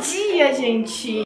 Bom dia, gente!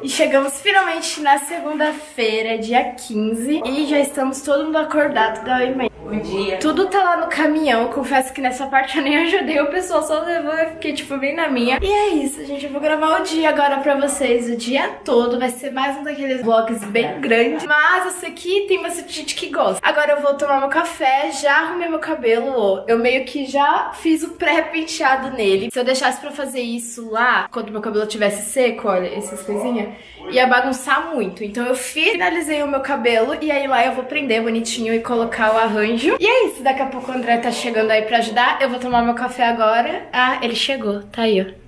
E chegamos finalmente na segunda-feira, dia 15, e já estamos todo mundo acordado da e Bom dia. Tudo tá lá no caminhão. Confesso que nessa parte eu nem ajudei. O pessoal só levou e fiquei, tipo, bem na minha. E é isso, gente. Eu vou gravar o dia agora pra vocês. O dia todo. Vai ser mais um daqueles vlogs bem grande. Mas eu sei que tem bastante gente que gosta. Agora eu vou tomar meu café. Já arrumei meu cabelo. Eu meio que já fiz o pré-penteado nele. Se eu deixasse pra fazer isso lá, quando meu cabelo tivesse seco, olha, essas coisinhas, ia bagunçar muito. Então eu finalizei o meu cabelo. E aí lá eu vou prender bonitinho e colocar o arranjo e é isso, daqui a pouco o André tá chegando aí pra ajudar. Eu vou tomar meu café agora. Ah, ele chegou, tá aí, ó.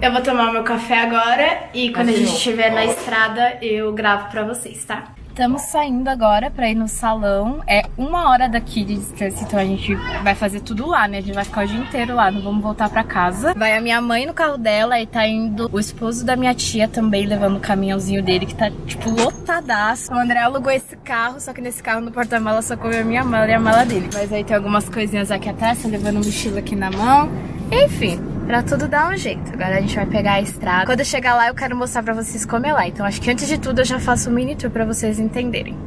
Eu vou tomar meu café agora e quando a gente estiver na estrada eu gravo pra vocês, tá? Estamos saindo agora pra ir no salão. É uma hora daqui de distância, então a gente vai fazer tudo lá, né? A gente vai ficar o dia inteiro lá, não vamos voltar pra casa. Vai a minha mãe no carro dela e tá indo o esposo da minha tia também levando o caminhãozinho dele, que tá, tipo, lotadaço. O André alugou esse carro, só que nesse carro no porta-mala só coube a minha mala e a mala dele. Mas aí tem algumas coisinhas aqui atrás, tá levando mochila aqui na mão. Enfim, pra tudo dar um jeito. Agora a gente vai pegar a estrada. Quando eu chegar lá, eu quero mostrar pra vocês como é lá. Então acho que antes de tudo eu já faço um mini tour pra vocês entenderem.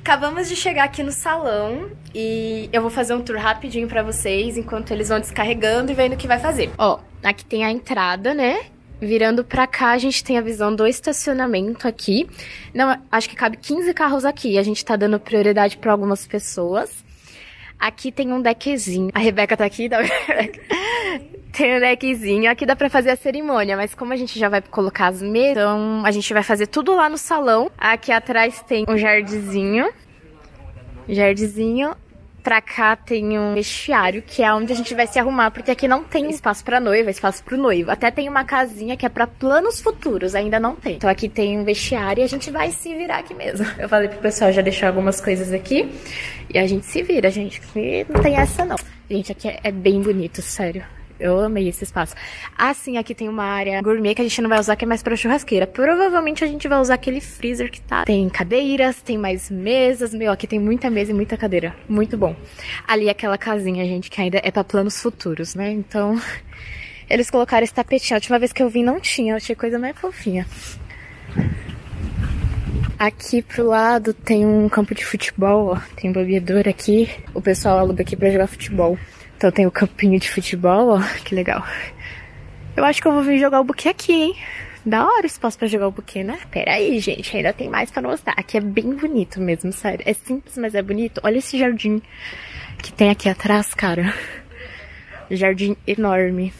Acabamos de chegar aqui no salão e eu vou fazer um tour rapidinho pra vocês enquanto eles vão descarregando e vendo o que vai fazer. Ó, aqui tem a entrada, né? Virando pra cá, a gente tem a visão do estacionamento aqui. Não, acho que cabe 15 carros aqui. A gente tá dando prioridade pra algumas pessoas. Aqui tem um deckzinho. A Rebeca tá aqui, dá Tem um deckzinho. Aqui dá pra fazer a cerimônia, mas como a gente já vai colocar as mesas, então a gente vai fazer tudo lá no salão. Aqui atrás tem um jardinzinho. Jardinzinho. Pra cá tem um vestiário, que é onde a gente vai se arrumar, porque aqui não tem espaço pra noiva, espaço pro noivo. Até tem uma casinha que é pra planos futuros, ainda não tem. Então aqui tem um vestiário e a gente vai se virar aqui mesmo. Eu falei pro pessoal já deixar algumas coisas aqui e a gente se vira, gente, porque não tem essa não. Gente, aqui é bem bonito, sério. Eu amei esse espaço. Ah, sim, aqui tem uma área gourmet que a gente não vai usar, que é mais pra churrasqueira. Provavelmente a gente vai usar aquele freezer que tá. Tem cadeiras, tem mais mesas. Meu, aqui tem muita mesa e muita cadeira. Muito bom. Ali é aquela casinha, gente, que ainda é pra planos futuros, né? Então, eles colocaram esse tapetinho. A última vez que eu vim não tinha. Eu achei coisa mais fofinha. Aqui pro lado tem um campo de futebol, ó. Tem um aqui. O pessoal aluga aqui pra jogar futebol. Então tem o campinho de futebol, ó, que legal. Eu acho que eu vou vir jogar o buquê aqui, hein? Da hora o espaço pra jogar o buquê, né? Pera aí, gente, ainda tem mais pra mostrar. Aqui é bem bonito mesmo, sério. É simples, mas é bonito. Olha esse jardim que tem aqui atrás, cara. Jardim enorme.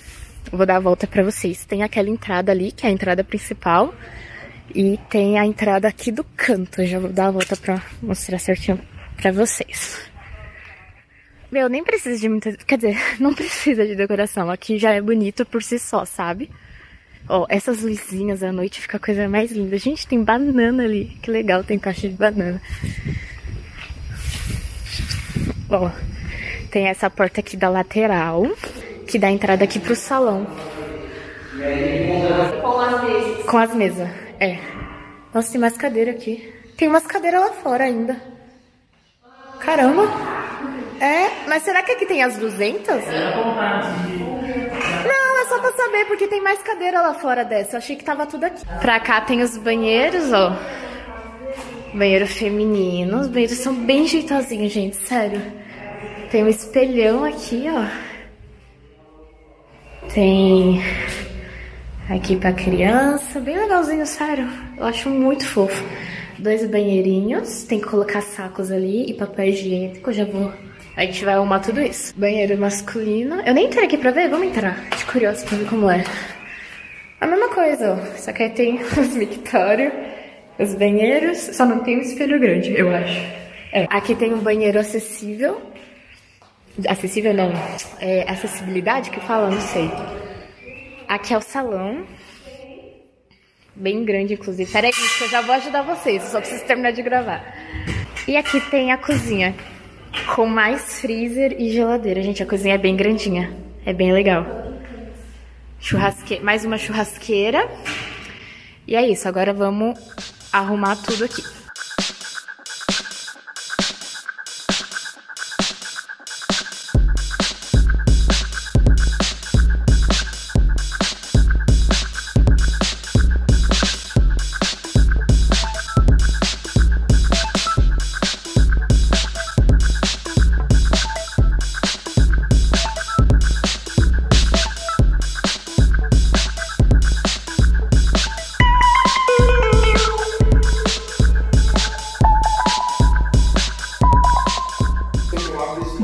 Vou dar a volta pra vocês. Tem aquela entrada ali, que é a entrada principal. E tem a entrada aqui do canto. Já vou dar a volta pra mostrar certinho pra vocês. Meu, nem precisa de muita. Quer dizer, não precisa de decoração. Aqui já é bonito por si só, sabe? Ó, essas luzinhas à noite fica a coisa mais linda. Gente, tem banana ali. Que legal, tem caixa de banana. Ó, tem essa porta aqui da lateral, que dá entrada aqui pro salão. Com as mesas. Com as mesas, é. Nossa, tem mais cadeira aqui. Tem umas cadeiras lá fora ainda. Caramba! É? Mas será que aqui tem as 200? Não, é só pra saber, porque tem mais cadeira lá fora dessa. Eu achei que tava tudo aqui. Pra cá tem os banheiros, ó. Banheiro feminino. Os banheiros são bem jeitosinhos, gente, sério. Tem um espelhão aqui, ó. Tem aqui pra criança. Bem legalzinho, sério. Eu acho muito fofo. Dois banheirinhos. Tem que colocar sacos ali e papel higiênico. Eu já vou a gente vai arrumar tudo isso. Banheiro masculino. Eu nem entrei aqui pra ver, vamos entrar. De curioso pra ver como é. A mesma coisa, ó. Só que aí tem os mictórios, os banheiros. Só não tem um espelho grande, eu acho. É. Aqui tem um banheiro acessível. Acessível não. É acessibilidade que fala, não sei. Aqui é o salão. Bem grande, inclusive. Pera aí, que eu já vou ajudar vocês. Só preciso terminar de gravar. E aqui tem a cozinha com mais freezer e geladeira. Gente, a cozinha é bem grandinha. É bem legal. Churrasque... Mais uma churrasqueira. E é isso, agora vamos arrumar tudo aqui.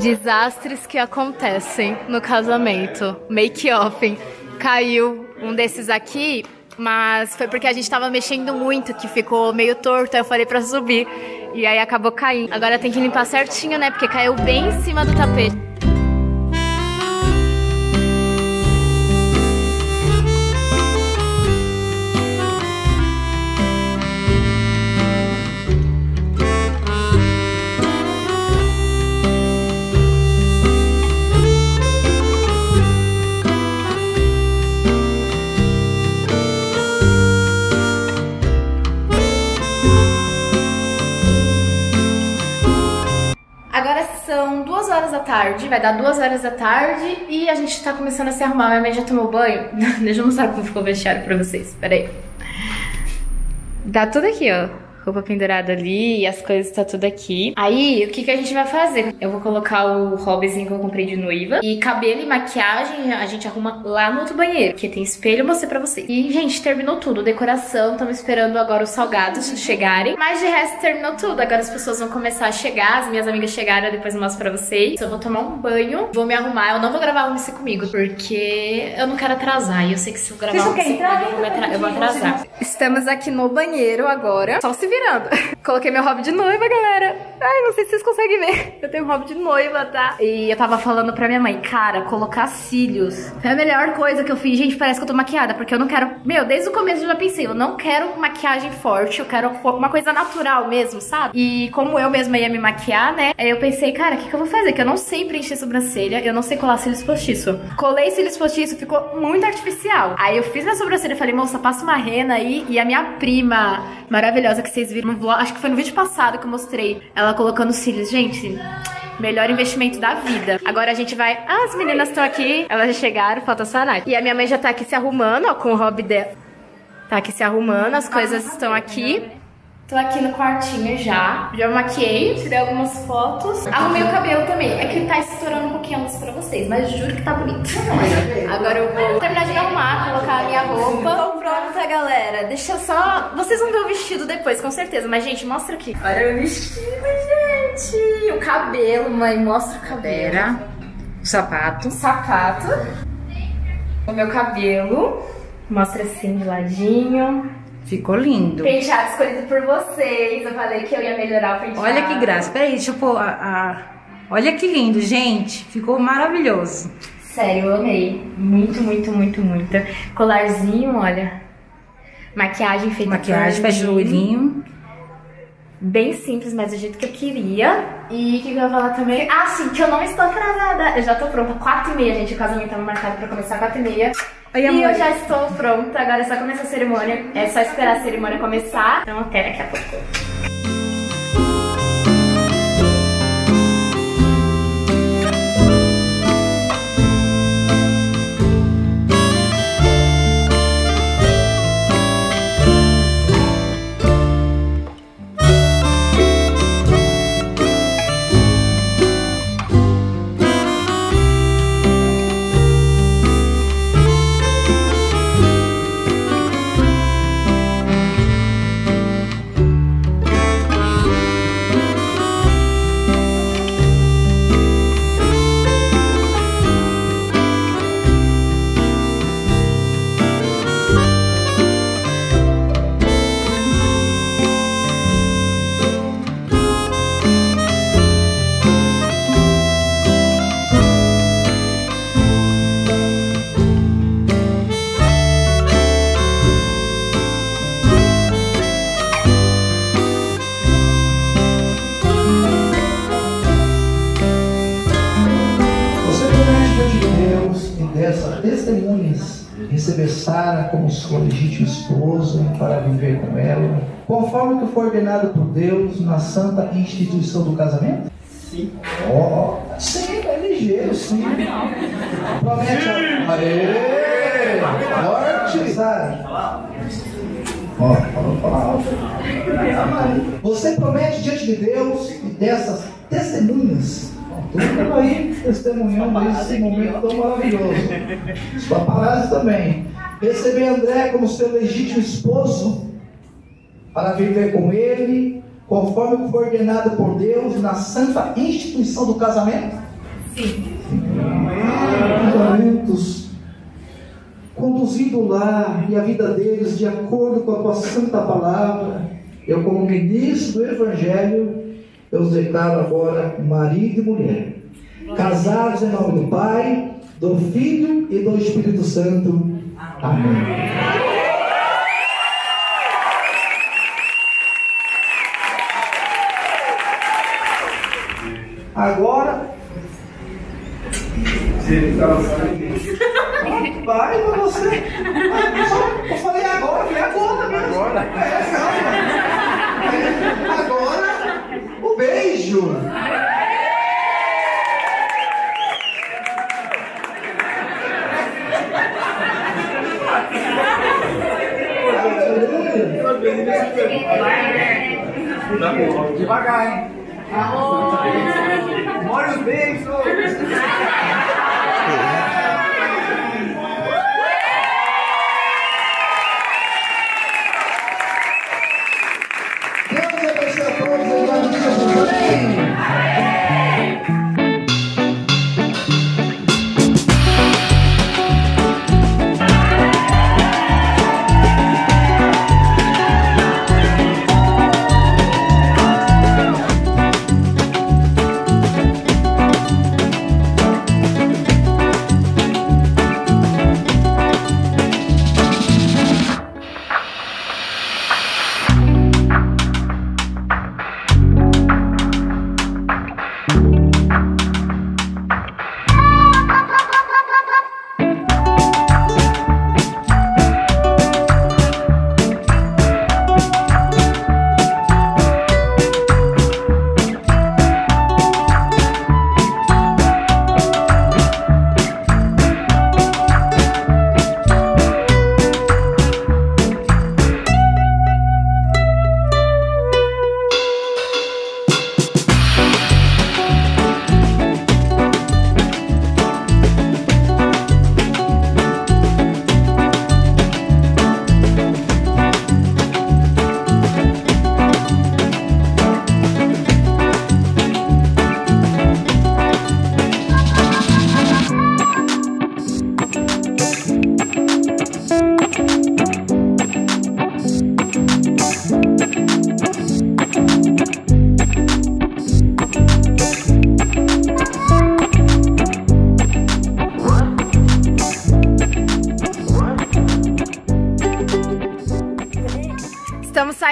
Desastres que acontecem no casamento. Make-off. Caiu um desses aqui, mas foi porque a gente tava mexendo muito, que ficou meio torto. Aí eu falei pra subir. E aí acabou caindo. Agora tem que limpar certinho, né? Porque caiu bem em cima do tapete. Tarde, vai dar duas horas da tarde e a gente tá começando a se arrumar. Minha mãe já tomou banho. Deixa eu mostrar como ficou o vestiário pra vocês. Peraí. Dá tudo aqui, ó roupa pendurada ali e as coisas tá tudo aqui. Aí, o que que a gente vai fazer? Eu vou colocar o hobbyzinho que eu comprei de noiva e cabelo e maquiagem a gente arruma lá no outro banheiro, que tem espelho, eu mostrei pra vocês. E, gente, terminou tudo. Decoração, estamos esperando agora os salgados chegarem. Mas de resto, terminou tudo. Agora as pessoas vão começar a chegar, as minhas amigas chegaram, depois eu mostro pra vocês. Eu vou tomar um banho, vou me arrumar. Eu não vou gravar um MC comigo, porque eu não quero atrasar. E eu sei que se eu gravar um MC comigo, eu vou atrasar. Estamos aqui no banheiro agora. Só se virando. Coloquei meu hobby de noiva, galera. Ai, não sei se vocês conseguem ver. Eu tenho um hobby de noiva, tá? E eu tava falando pra minha mãe, cara, colocar cílios foi a melhor coisa que eu fiz. Gente, parece que eu tô maquiada, porque eu não quero... Meu, desde o começo eu já pensei, eu não quero maquiagem forte, eu quero uma coisa natural mesmo, sabe? E como eu mesma ia me maquiar, né? Aí eu pensei, cara, o que, que eu vou fazer? Que eu não sei preencher sobrancelha, eu não sei colar cílios postiço. Colei cílios postiço, ficou muito artificial. Aí eu fiz minha sobrancelha e falei, moça, passa uma rena aí. E a minha prima maravilhosa que vocês viram no vlog, acho que foi no vídeo passado que eu mostrei ela colocando cílios. Gente, melhor investimento da vida. Agora a gente vai... Ah, as meninas estão aqui, elas já chegaram, falta só a Nath. E a minha mãe já tá aqui se arrumando, ó, com o hobby dela. Tá aqui se arrumando, as coisas estão aqui. Tô aqui no quartinho já. Já maquiei, tirei algumas fotos. Arrumei o cabelo também. É que tá estourando um pouquinho vocês, mas juro que tá bonito. Agora eu vou terminar de arrumar, colocar a minha roupa. Tô pronta, galera. Deixa eu só... Vocês vão ver o vestido depois, com certeza. Mas, gente, mostra aqui. Olha o vestido, gente. O cabelo, mãe. Mostra o cabelo. O sapato. O sapato. O meu cabelo. Mostra assim de ladinho. Ficou lindo. Penteado escolhido por vocês. Eu falei que eu ia melhorar o penteado. Olha que graça. Peraí, deixa eu pôr a, a... Olha que lindo, gente. Ficou maravilhoso. Sério, eu amei. Muito, muito, muito, muito. Colarzinho, olha. Maquiagem feita Maquiagem, fecha o olhinho. Bem simples, mas do jeito que eu queria. E o que, eu ia falar também? Ah, sim, que eu não estou atrasada. Eu já tô pronta. 4 e meia, gente. O casamento tava marcado pra começar 4 e meia. Oi, e eu já estou pronta, agora é só começar a cerimônia. É só esperar a cerimônia começar. Então até daqui a pouco. Receber Sara como sua legítima esposa para viver com ela, conforme que foi ordenado por Deus na santa instituição do casamento? Sim. Oh, sim, é ligeiro, sim. Promete a... Aê! Forte! Sara. Ó, falou, falou. Você promete diante de Deus e dessas testemunhas Tudo aí testemunhando esse momento tão maravilhoso. Os paparazzi também. Receber André como seu legítimo esposo para viver com ele, conforme foi ordenado por Deus na santa instituição do casamento. Sim. Casamentos conduzindo o lar e a vida deles de acordo com a tua santa palavra. Eu, como ministro do Evangelho, eu os declaro agora marido e mulher, casados em nome do Pai, do Filho e do Espírito Santo. Amém. Agora. Vai, mas você. Eu falei agora, falei agora mesmo. Agora? É, calma. Beijo. Devagar, hein? Olha os beijos!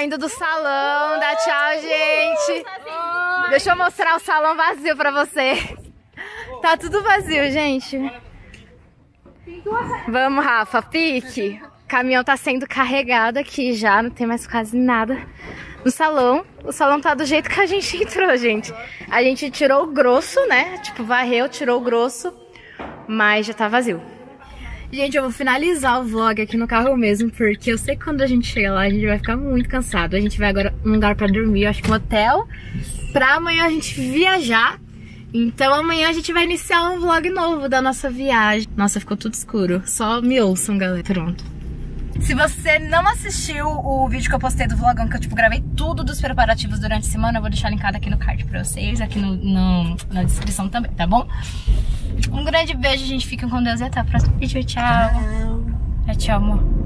Saindo do salão. Dá tchau, gente. Deixa eu mostrar o salão vazio pra você. Tá tudo vazio, gente. Vamos, Rafa, pique. O caminhão tá sendo carregado aqui já, não tem mais quase nada no salão. O salão tá do jeito que a gente entrou, gente. A gente tirou o grosso, né? Tipo, varreu, tirou o grosso, mas já tá vazio. Gente, eu vou finalizar o vlog aqui no carro mesmo, porque eu sei que quando a gente chega lá, a gente vai ficar muito cansado. A gente vai agora num lugar pra dormir, acho que um hotel, pra amanhã a gente viajar. Então amanhã a gente vai iniciar um vlog novo da nossa viagem. Nossa, ficou tudo escuro. Só me ouçam, galera. Pronto. Se você não assistiu o vídeo que eu postei do vlogão, que eu tipo gravei tudo dos preparativos durante a semana, eu vou deixar linkado aqui no card pra vocês, aqui no, no- na descrição também, tá bom? Um grande beijo, gente. Fiquem com Deus e até o próximo vídeo. Tchau. Tchau, tchau amor.